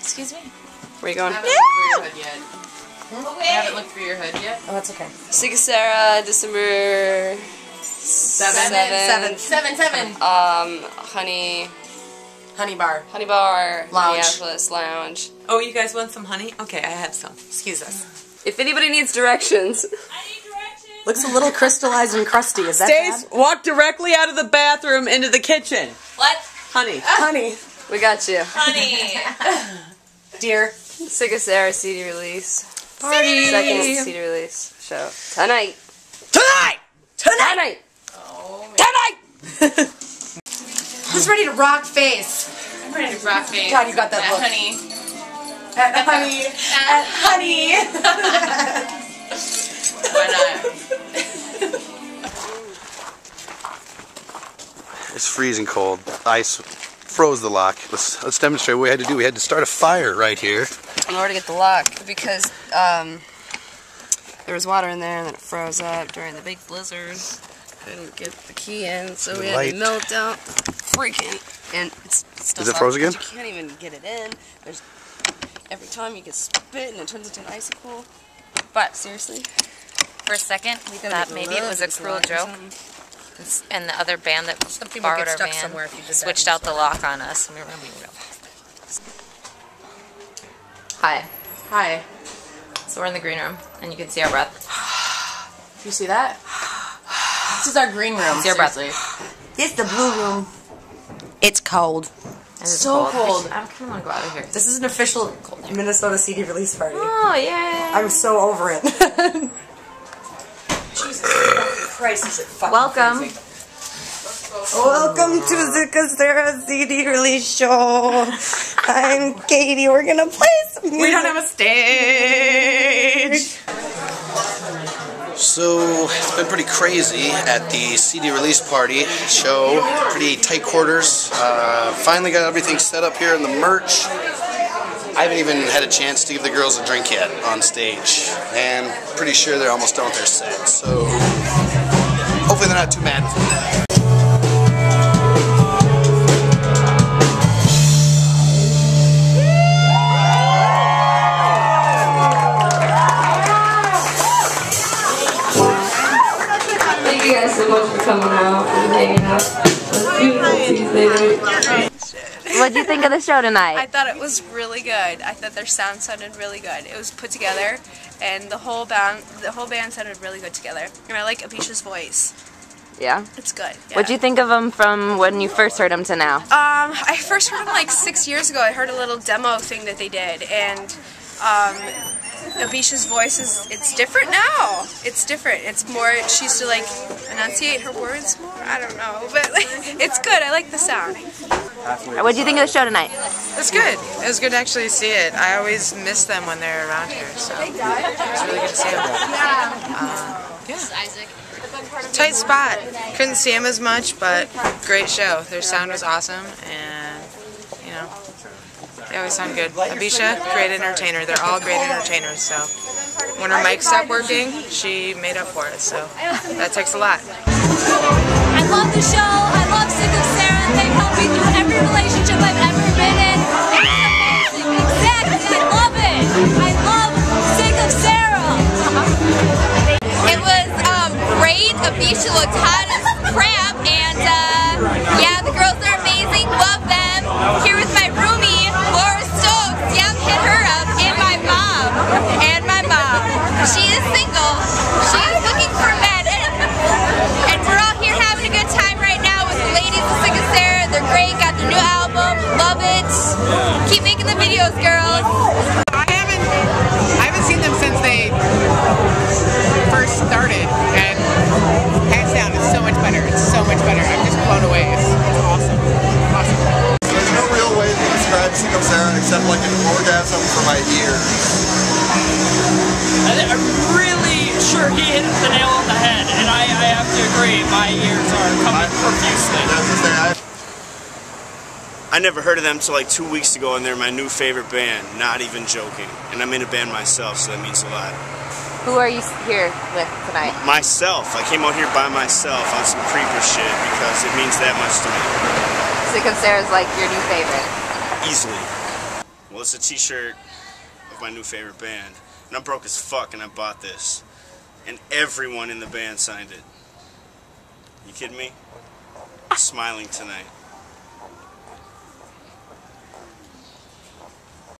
Excuse me. Where are you going? I haven't looked through your hood yet. I haven't looked through your hood yet. Oh, that's okay. Siga December Seven. seven. Seven, seven. Um, Honey, Honey bar. Honey Bar, Lounge. Minneapolis Lounge. Oh, you guys want some honey? Okay, I have some. Excuse us. If anybody needs directions, I need directions! Looks a little crystallized and crusty. Is that Stace, bad? walk directly out of the bathroom into the kitchen. What? Honey. Honey. We got you. Honey. Dear. Sick of Sarah CD release. Party. Second CD release show tonight. Tonight! Tonight. oh, Tonight! Who's ready to rock face? I'm ready to rock face. God, you got that Yeah, look. honey. At honey. At honey. Why not? It's freezing cold. Ice froze the lock. Let's let's demonstrate what we had to do. We had to start a fire right here. In order to get the lock, because um, there was water in there and then it froze up during the big blizzard. Couldn't get the key in, so we had to melt out freaking. And it's, it's still Is it froze again? You can't even get it in. There's every time you get spit and it turns into an icicle. But seriously, For a second, we thought maybe it was a cruel joke, something. and the other band that people borrowed get our van somewhere if you did switched out the lock on us, and we were gonna be real. Hi. Hi. So we're in the green room, and you can see our breath. You see that? This is our green room. See our breath. seriously. It's the blue room. It's cold. And it's So cold. I kind of want to go out of here. This is an official Minnesota CD release party. Oh, yeah. I'm so over it. Jesus Christ, is it fucking Welcome. freezing. Welcome to the Casera CD release show. I'm Katie. We're gonna play some music. We don't have a stage! So it's been pretty crazy at the CD release party show. Pretty tight quarters. Uh, finally got everything set up here in the merch. I haven't even had a chance to give the girls a drink yet on stage, and pretty sure they're almost done with their set. So hopefully they're not too mad. Thank you guys so much for coming out and hanging out. It's beautiful Tuesday night. What do you think of the show tonight? I thought it was really good. I thought their sound sounded really good. It was put together, and the whole band, the whole band sounded really good together. And I like Abisha's voice. yeah. It's good. Yeah. What do you think of them from when you first heard them to now? Um, I first heard them like six years ago. I heard a little demo thing that they did, and um, Abisha's voice is it's different now. It's different. It's more. She used to like enunciate her words more. I don't know, but like, it's good. I like the sound. What'd you think of the show tonight? It was good. It was good to actually see it. I always miss them when they're around here, so it was really good to see them. Uh, yeah. Tight spot. Couldn't see them as much, but great show. Their sound was awesome, and, you know, they always sound good. Abisha, great entertainer. They're all great entertainers, so when her mic stopped working, she made up for it, so that takes a lot. I love the show. I love Sick of Sarah. They've helped me through every relationship I've ever been in. It's amazing. Exactly. I love it. I my ears. I think- I'm really sure he hit the nail on the head, and I, I have to agree. My ears are coming profusely. That's the thing. I, I never heard of them till like two weeks ago, and they're my new favorite band. Not even joking. And I'm in a band myself, so that means a lot. Who are you here with tonight? Myself, I came out here by myself on some creeper shit because it means that much to me. Sick of Sarah's like your new favorite. Easily. Well, it's a T-shirt my new favorite band, and I'm broke as fuck, and I bought this, and everyone in the band signed it. You kidding me? Ah. Smiling tonight.